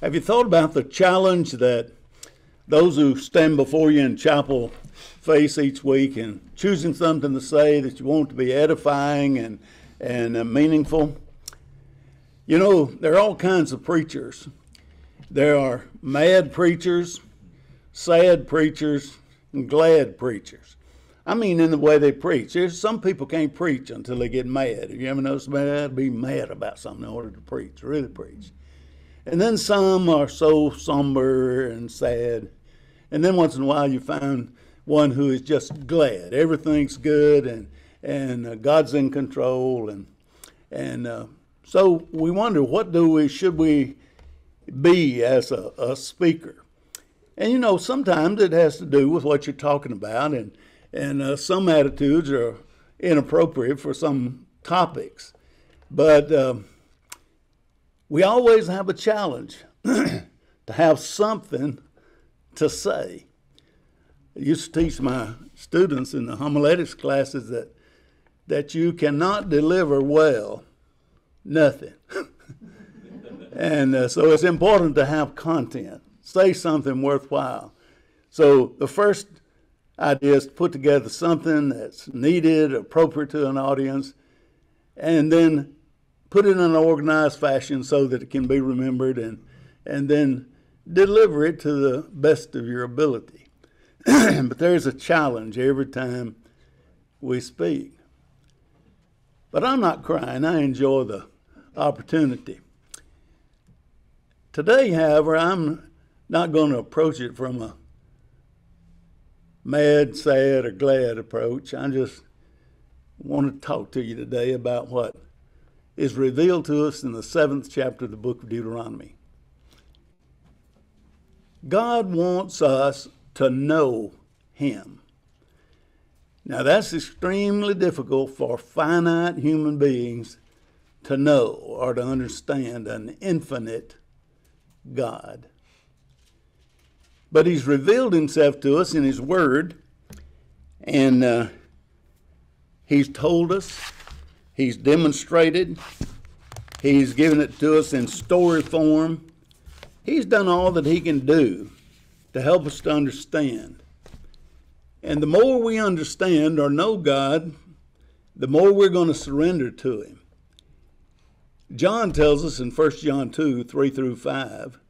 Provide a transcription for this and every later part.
Have you thought about the challenge that those who stand before you in chapel face each week and choosing something to say that you want to be edifying and, and uh, meaningful? You know, there are all kinds of preachers. There are mad preachers, sad preachers, and glad preachers. I mean, in the way they preach. There's some people can't preach until they get mad. Have you ever noticed that? Be mad about something in order to preach, really preach. And then some are so somber and sad. And then once in a while you find one who is just glad. Everything's good and, and uh, God's in control. And, and uh, so we wonder what do we, should we be as a, a speaker? And you know, sometimes it has to do with what you're talking about, and and uh, some attitudes are inappropriate for some topics. But um, we always have a challenge to have something to say. I used to teach my students in the homiletics classes that that you cannot deliver well nothing. and uh, so it's important to have content. Say something worthwhile. So the first idea is to put together something that's needed, appropriate to an audience, and then put it in an organized fashion so that it can be remembered and, and then deliver it to the best of your ability. but there's a challenge every time we speak. But I'm not crying. I enjoy the opportunity. Today, however, I'm not going to approach it from a mad, sad, or glad approach. I just want to talk to you today about what is revealed to us in the seventh chapter of the book of Deuteronomy. God wants us to know Him. Now, that's extremely difficult for finite human beings to know or to understand an infinite God. But He's revealed Himself to us in His Word, and uh, He's told us He's demonstrated. He's given it to us in story form. He's done all that He can do to help us to understand. And the more we understand or know God, the more we're going to surrender to Him. John tells us in 1 John 2 3 through 5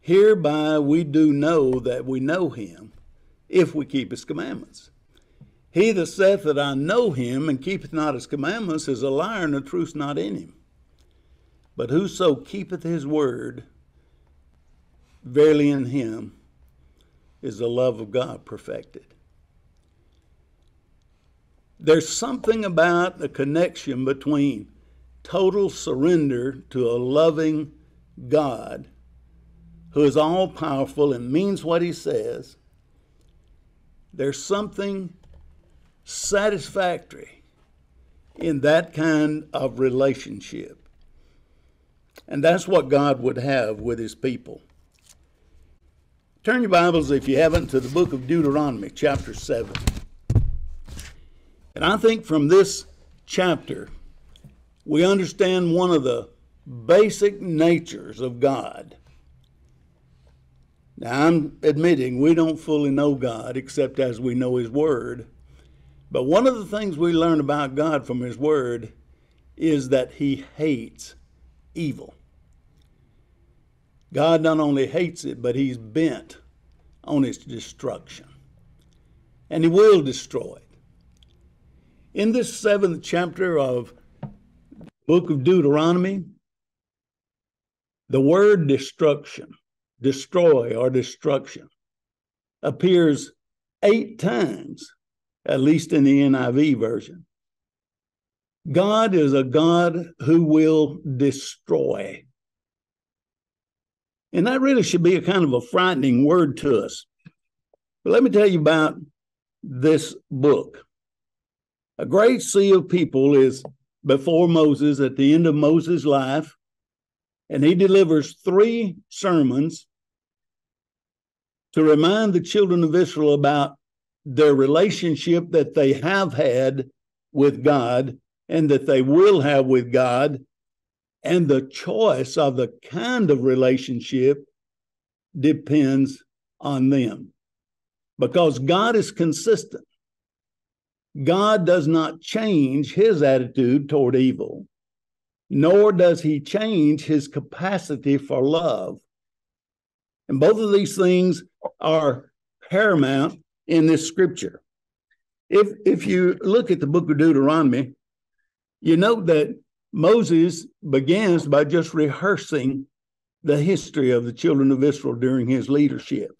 Hereby we do know that we know Him, if we keep His commandments. He that saith that I know him and keepeth not his commandments is a liar, and the truth's not in him. But whoso keepeth his word, verily in him is the love of God perfected. There's something about the connection between total surrender to a loving God who is all powerful and means what he says. There's something satisfactory in that kind of relationship. And that's what God would have with his people. Turn your Bibles, if you haven't, to the book of Deuteronomy, chapter 7. And I think from this chapter, we understand one of the basic natures of God. Now, I'm admitting we don't fully know God except as we know His Word. But one of the things we learn about God from His Word is that He hates evil. God not only hates it, but He's bent on its destruction. And He will destroy it. In this seventh chapter of book of Deuteronomy, the word destruction, destroy or destruction, appears eight times at least in the NIV version. God is a God who will destroy. And that really should be a kind of a frightening word to us. But let me tell you about this book. A great sea of people is before Moses at the end of Moses' life, and he delivers three sermons to remind the children of Israel about their relationship that they have had with God and that they will have with God And the choice of the kind of relationship depends on them because God is consistent. God does not change his attitude toward evil, nor does he change his capacity for love. And both of these things are paramount in this scripture. If, if you look at the book of Deuteronomy, you note that Moses begins by just rehearsing the history of the children of Israel during his leadership.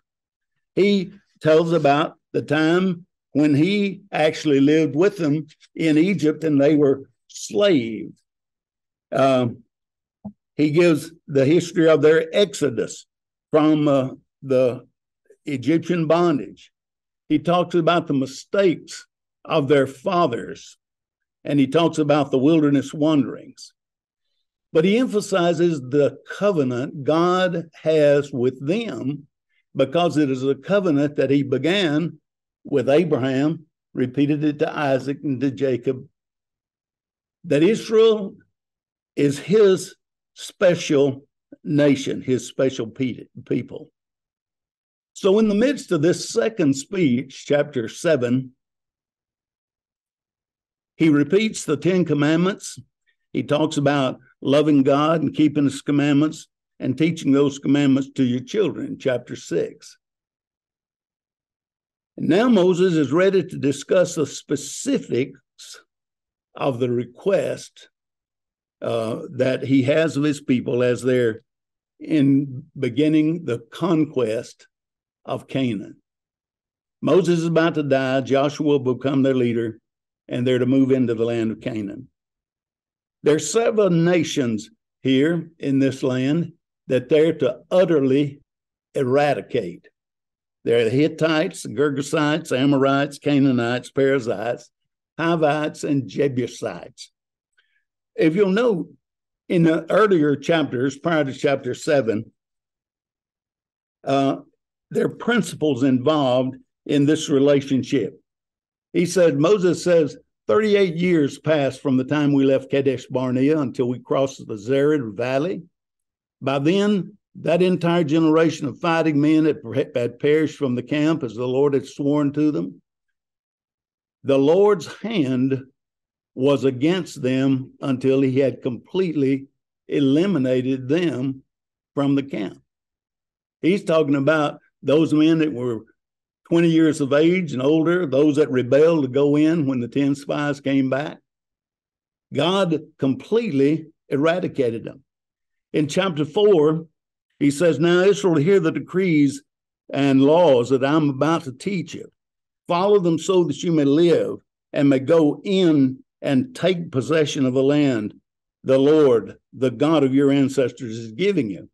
He tells about the time when he actually lived with them in Egypt and they were slaves. Um, he gives the history of their exodus from uh, the Egyptian bondage. He talks about the mistakes of their fathers and he talks about the wilderness wanderings. But he emphasizes the covenant God has with them because it is a covenant that he began with Abraham, repeated it to Isaac and to Jacob, that Israel is his special nation, his special people. So, in the midst of this second speech, chapter 7, he repeats the Ten Commandments. He talks about loving God and keeping his commandments and teaching those commandments to your children, chapter 6. And now Moses is ready to discuss the specifics of the request uh, that he has of his people as they're in beginning the conquest of Canaan. Moses is about to die. Joshua will become their leader, and they're to move into the land of Canaan. There's seven nations here in this land that they're to utterly eradicate. They're the Hittites, Girgashites, Amorites, Canaanites, Perizzites, Hivites, and Jebusites. If you'll note, in the earlier chapters, prior to chapter seven, uh, there are principles involved in this relationship. He said, Moses says, 38 years passed from the time we left Kadesh Barnea until we crossed the Zered Valley. By then, that entire generation of fighting men had, had perished from the camp as the Lord had sworn to them. The Lord's hand was against them until he had completely eliminated them from the camp. He's talking about those men that were 20 years of age and older, those that rebelled to go in when the 10 spies came back. God completely eradicated them. In chapter 4, he says, Now Israel, hear the decrees and laws that I'm about to teach you. Follow them so that you may live and may go in and take possession of the land the Lord, the God of your ancestors, is giving you.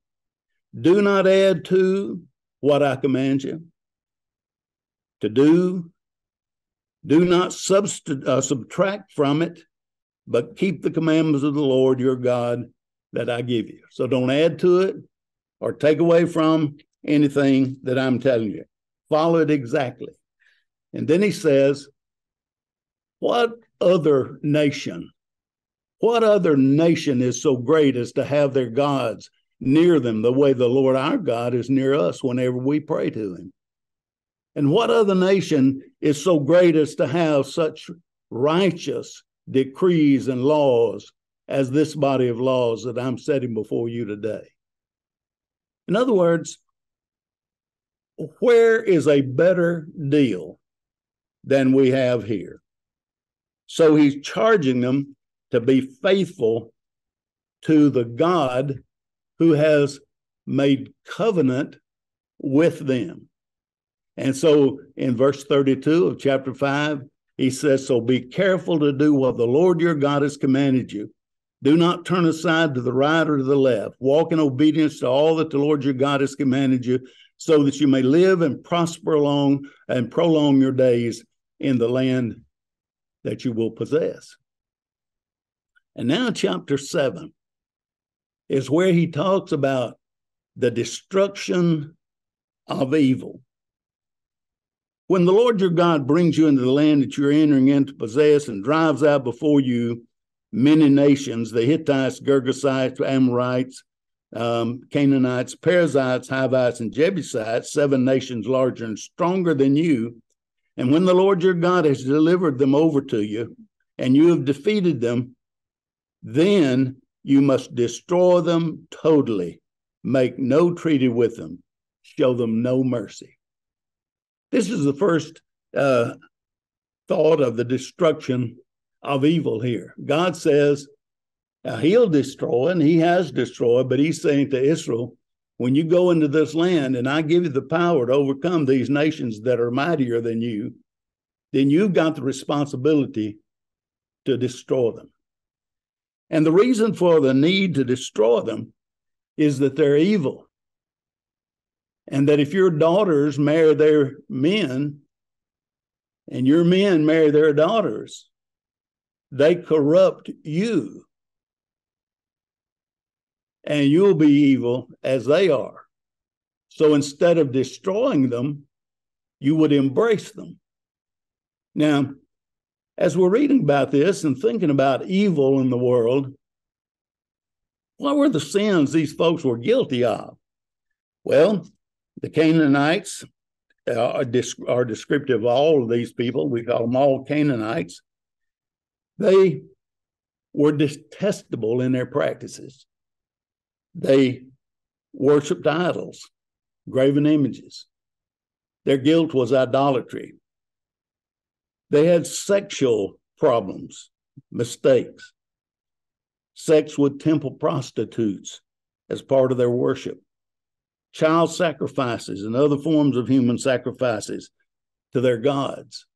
Do not add to what I command you to do. Do not subst- uh, subtract from it, but keep the commandments of the Lord your God that I give you. So don't add to it, or take away from anything that I'm telling you. Follow it exactly. And then he says, What other nation, what other nation is so great as to have their gods near them the way the Lord our God is near us whenever we pray to him? And what other nation is so great as to have such righteous decrees and laws as this body of laws that I'm setting before you today? In other words, where is a better deal than we have here? So he's charging them to be faithful to the God who has made covenant with them. And so in verse 32 of chapter 5, he says, So be careful to do what the Lord your God has commanded you. Do not turn aside to the right or to the left. Walk in obedience to all that the Lord your God has commanded you, so that you may live and prosper along and prolong your days in the land that you will possess. And now, chapter 7 is where he talks about the destruction of evil. When the Lord your God brings you into the land that you're entering in to possess and drives out before you many nations the Hittites, Girgashites, Amorites, um, Canaanites, Perizzites, Hivites, and Jebusites, seven nations larger and stronger than you. And when the Lord your God has delivered them over to you, and you have defeated them, then you must destroy them totally, make no treaty with them, show them no mercy. This is the first uh, thought of the destruction of evil here. God says uh, he'll destroy, and he has destroyed, but he's saying to Israel, when you go into this land and I give you the power to overcome these nations that are mightier than you, then you've got the responsibility to destroy them. And the reason for the need to destroy them is that they're evil. And that if your daughters marry their men and your men marry their daughters, they corrupt you. And you'll be evil as they are. So instead of destroying them, you would embrace them. Now, as we're reading about this and thinking about evil in the world, what were the sins these folks were guilty of? Well, the Canaanites uh, are, are descriptive of all of these people. We call them all Canaanites. They were detestable in their practices. They worshiped idols, graven images. Their guilt was idolatry. They had sexual problems, mistakes, sex with temple prostitutes as part of their worship, child sacrifices and other forms of human sacrifices to their gods.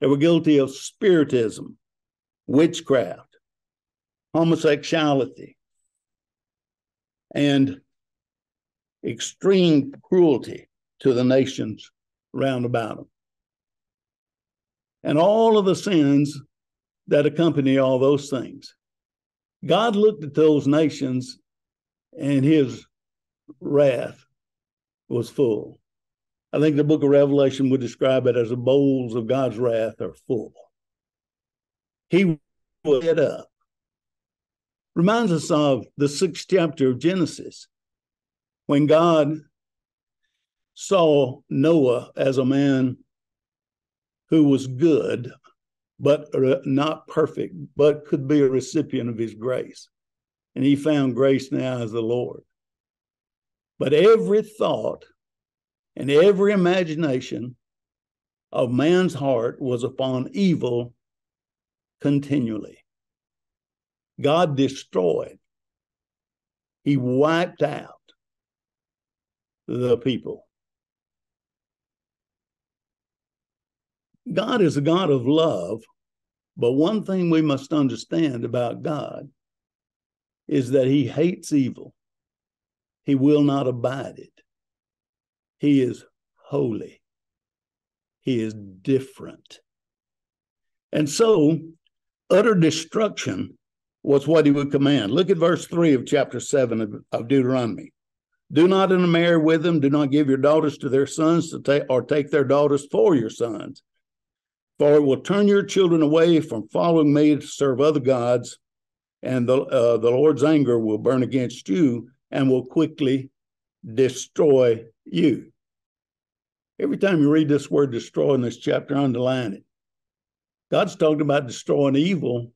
They were guilty of spiritism, witchcraft, homosexuality, and extreme cruelty to the nations round about them and all of the sins that accompany all those things. God looked at those nations and his wrath was full. I think the book of Revelation would describe it as the bowls of God's wrath are full. He will get up. Reminds us of the sixth chapter of Genesis when God saw Noah as a man who was good, but not perfect, but could be a recipient of his grace. And he found grace now as the Lord. But every thought and every imagination of man's heart was upon evil continually. God destroyed, He wiped out the people. God is a God of love, but one thing we must understand about God is that he hates evil. He will not abide it. He is holy. He is different. And so, utter destruction was what he would command. Look at verse 3 of chapter 7 of, of Deuteronomy. Do not intermarry with them. Do not give your daughters to their sons to take, or take their daughters for your sons for it will turn your children away from following me to serve other gods, and the, uh, the Lord's anger will burn against you and will quickly destroy you. Every time you read this word destroy in this chapter, underline it. God's talking about destroying evil,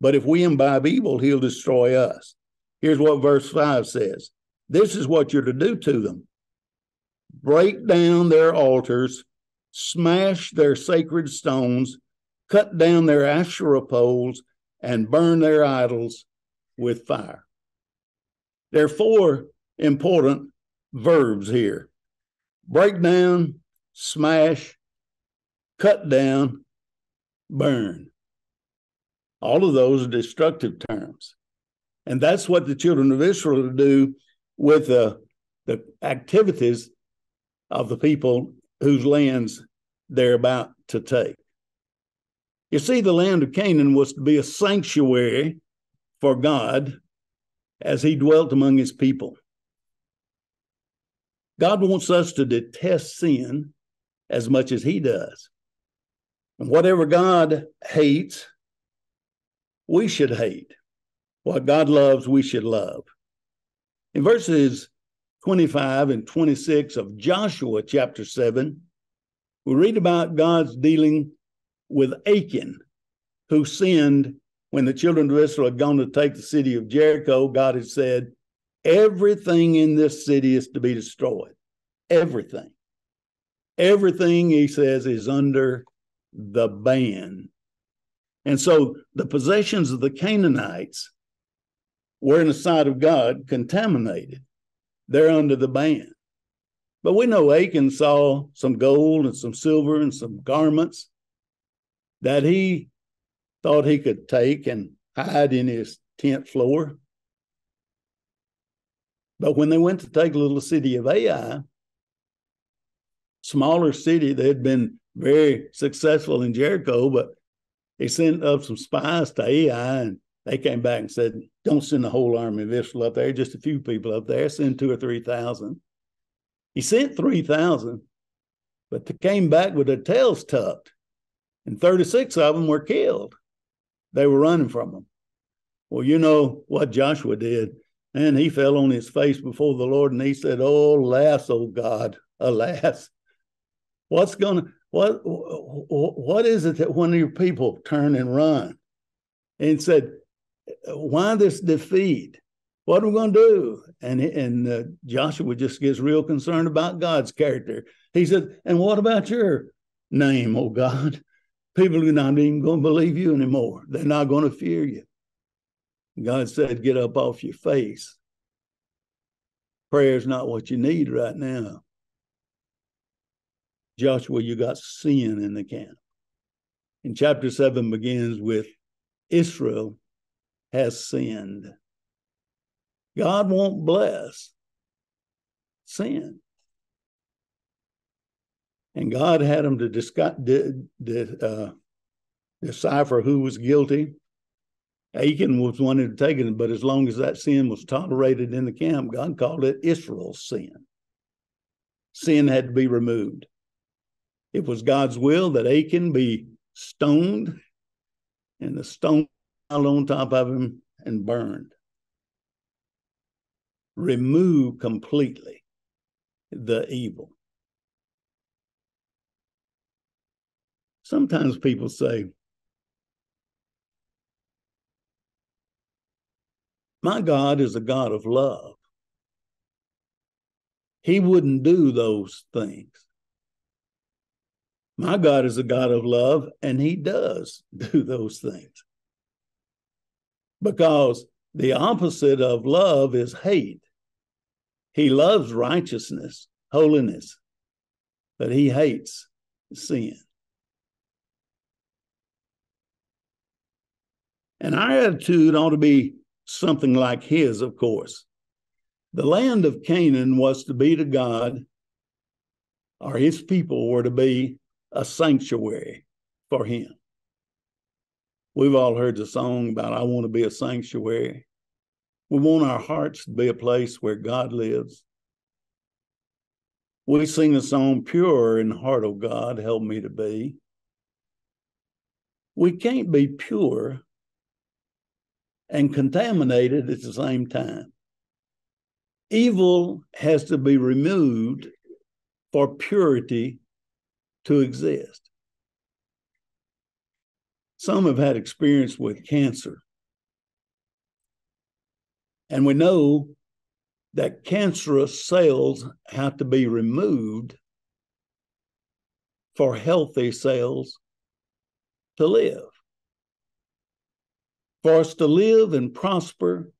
but if we imbibe evil, he'll destroy us. Here's what verse 5 says This is what you're to do to them break down their altars smash their sacred stones, cut down their Asherah poles, and burn their idols with fire. There are four important verbs here break down, smash, cut down, burn. All of those are destructive terms. And that's what the children of Israel do with the, the activities of the people whose lands they're about to take. You see, the land of Canaan was to be a sanctuary for God as he dwelt among his people. God wants us to detest sin as much as he does. And whatever God hates, we should hate. What God loves, we should love. In verses 25 and 26 of Joshua chapter 7, we read about God's dealing with Achan, who sinned when the children of Israel had gone to take the city of Jericho. God had said, Everything in this city is to be destroyed. Everything. Everything, he says, is under the ban. And so the possessions of the Canaanites were in the sight of God contaminated. They're under the ban. But we know Achan saw some gold and some silver and some garments that he thought he could take and hide in his tent floor. But when they went to take little city of Ai, smaller city, they had been very successful in Jericho, but he sent up some spies to Ai and they came back and said, Don't send the whole army of Israel up there, just a few people up there, send two or 3,000. He sent 3,000, but they came back with their tails tucked, and 36 of them were killed. They were running from them. Well, you know what Joshua did. And he fell on his face before the Lord and he said, Oh, alas, oh God, alas. What's going to, what, what is it that one of your people turn and run? And said, Why this defeat? What are we going to do? And, and uh, Joshua just gets real concerned about God's character. He said, And what about your name, oh God? People are not even going to believe you anymore. They're not going to fear you. God said, Get up off your face. Prayer is not what you need right now. Joshua, you got sin in the camp. And chapter 7 begins with Israel has sinned. God won't bless sin. And God had them to discuss, de, de, uh, decipher who was guilty. Achan was wanting to take it, but as long as that sin was tolerated in the camp, God called it Israel's sin. Sin had to be removed. It was God's will that Achan be stoned, and the stone fell on top of him and burned. Remove completely the evil. Sometimes people say, My God is a God of love. He wouldn't do those things. My God is a God of love, and He does do those things. Because the opposite of love is hate. He loves righteousness, holiness, but He hates sin. And our attitude ought to be something like his, of course. The land of Canaan was to be to God, or his people were to be a sanctuary for him. We've all heard the song about, I want to be a sanctuary. We want our hearts to be a place where God lives. We sing the song, Pure in heart, O God, help me to be. We can't be pure and contaminated at the same time. Evil has to be removed for purity to exist. Some have had experience with cancer. And we know that cancerous cells have to be removed for healthy cells to live. For us to live and prosper,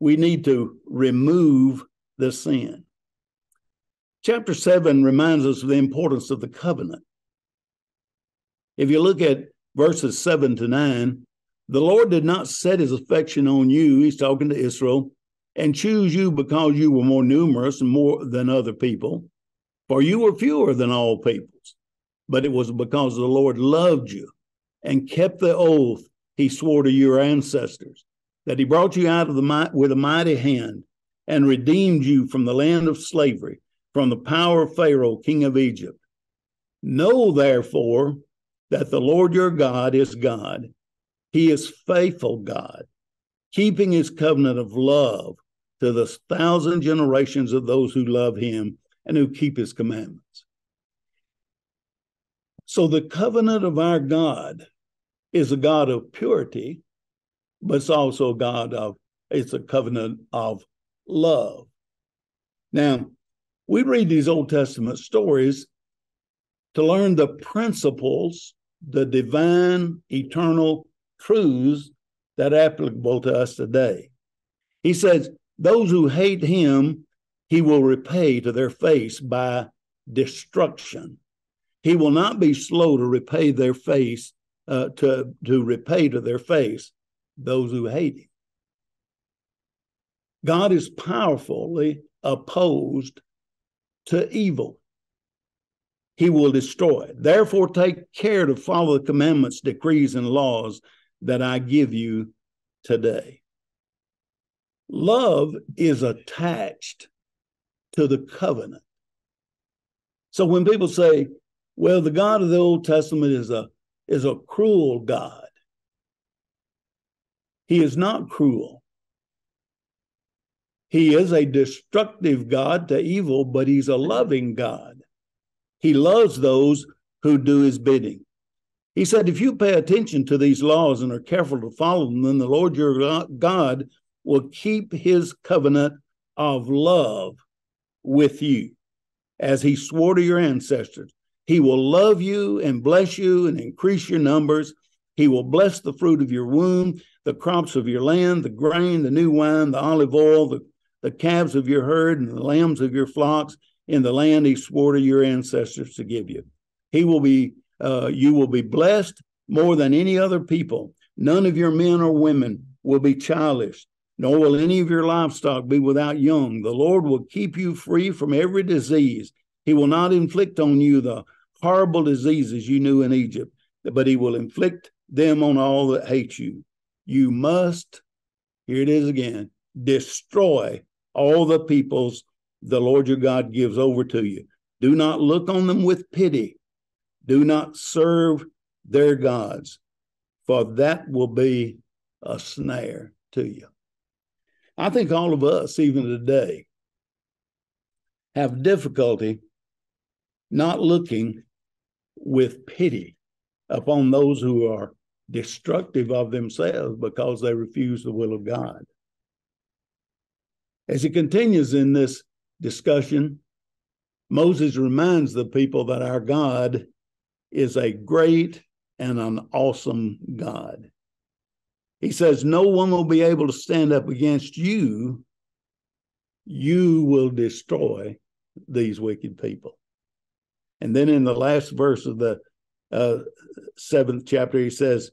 we need to remove the sin. Chapter 7 reminds us of the importance of the covenant. If you look at verses 7 to 9, the Lord did not set his affection on you, he's talking to Israel, and choose you because you were more numerous and more than other people, for you were fewer than all peoples. But it was because the Lord loved you and kept the oath he swore to your ancestors, that he brought you out of the might with a mighty hand and redeemed you from the land of slavery, from the power of Pharaoh, king of Egypt. Know therefore that the Lord your God is God. He is faithful God, keeping his covenant of love to the thousand generations of those who love him and who keep his commandments. So the covenant of our God is a God of purity, but it's also a God of, it's a covenant of love. Now, we read these Old Testament stories to learn the principles, the divine, eternal truths that are applicable to us today. He says, Those who hate him, he will repay to their face by destruction. He will not be slow to repay their face, uh, to, to repay to their face those who hate him. God is powerfully opposed to evil. He will destroy it. Therefore, take care to follow the commandments, decrees, and laws that I give you today. Love is attached to the covenant. So when people say, well, the God of the Old Testament is a is a cruel God. He is not cruel. He is a destructive God to evil, but he's a loving God. He loves those who do his bidding. He said, if you pay attention to these laws and are careful to follow them, then the Lord your God will keep his covenant of love with you as he swore to your ancestors. He will love you and bless you and increase your numbers. He will bless the fruit of your womb, the crops of your land, the grain, the new wine, the olive oil, the, the calves of your herd, and the lambs of your flocks in the land he swore to your ancestors to give you. He will be, uh, you will be blessed more than any other people. None of your men or women will be childish, nor will any of your livestock be without young. The Lord will keep you free from every disease. He will not inflict on you the horrible diseases you knew in Egypt, but he will inflict them on all that hate you. You must, here it is again, destroy all the peoples the Lord your God gives over to you. Do not look on them with pity. Do not serve their gods, for that will be a snare to you. I think all of us, even today, have difficulty not looking with pity upon those who are destructive of themselves because they refuse the will of God. As he continues in this discussion, Moses reminds the people that our God is a great and an awesome God. He says, No one will be able to stand up against you. You will destroy these wicked people. And then in the last verse of the uh, seventh chapter, he says,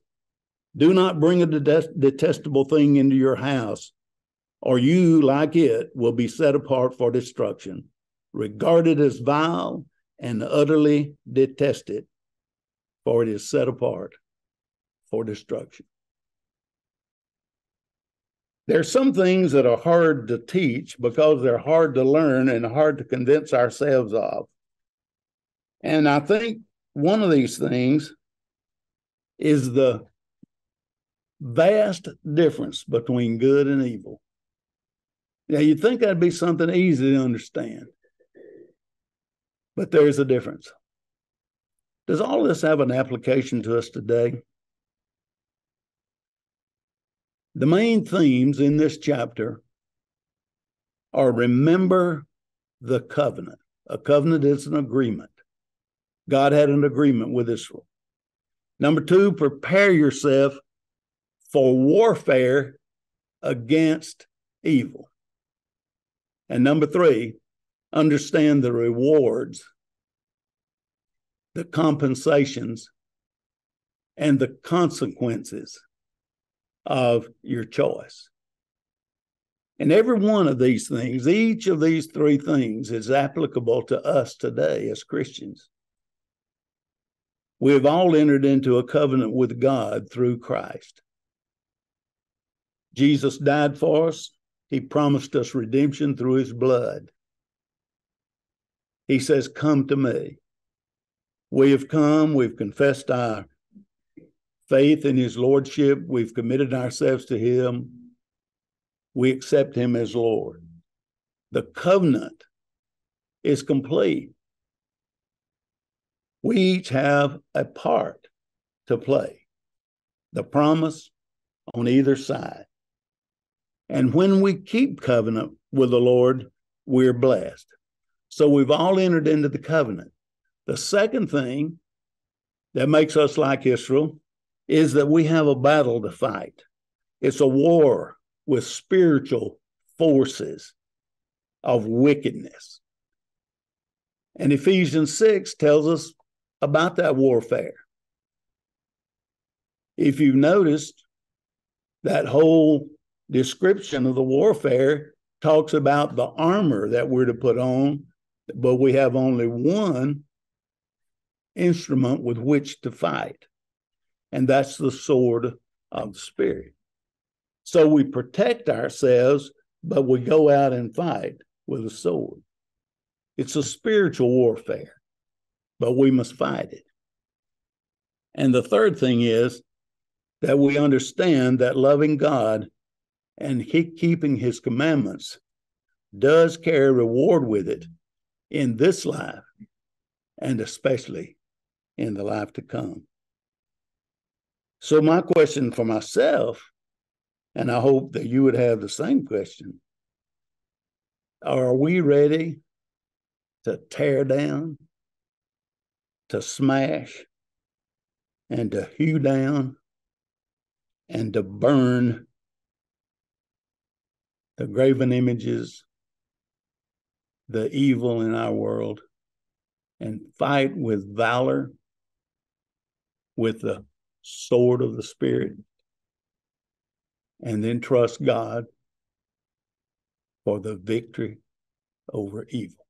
Do not bring a detestable thing into your house, or you, like it, will be set apart for destruction, regarded as vile and utterly detested, for it is set apart for destruction. There are some things that are hard to teach because they're hard to learn and hard to convince ourselves of. And I think one of these things is the vast difference between good and evil. Now, you'd think that'd be something easy to understand, but there's a difference. Does all this have an application to us today? The main themes in this chapter are remember the covenant. A covenant is an agreement. God had an agreement with Israel. Number two, prepare yourself for warfare against evil. And number three, understand the rewards, the compensations, and the consequences of your choice. And every one of these things, each of these three things is applicable to us today as Christians. We have all entered into a covenant with God through Christ. Jesus died for us. He promised us redemption through his blood. He says, Come to me. We have come, we've confessed our faith in his lordship. We've committed ourselves to him. We accept him as Lord. The covenant is complete. We each have a part to play. The promise on either side. And when we keep covenant with the Lord, we're blessed. So we've all entered into the covenant. The second thing that makes us like Israel is that we have a battle to fight. It's a war with spiritual forces of wickedness. And Ephesians 6 tells us about that warfare. If you've noticed, that whole description of the warfare talks about the armor that we're to put on, but we have only one instrument with which to fight, and that's the sword of the Spirit. So we protect ourselves, but we go out and fight with a sword. It's a spiritual warfare, but we must fight it. And the third thing is that we understand that loving God and he, keeping his commandments does carry reward with it in this life and especially in the life to come. So, my question for myself, and I hope that you would have the same question are we ready to tear down, to smash, and to hew down, and to burn the graven images, the evil in our world, and fight with valor with the sword of the Spirit, and then trust God for the victory over evil.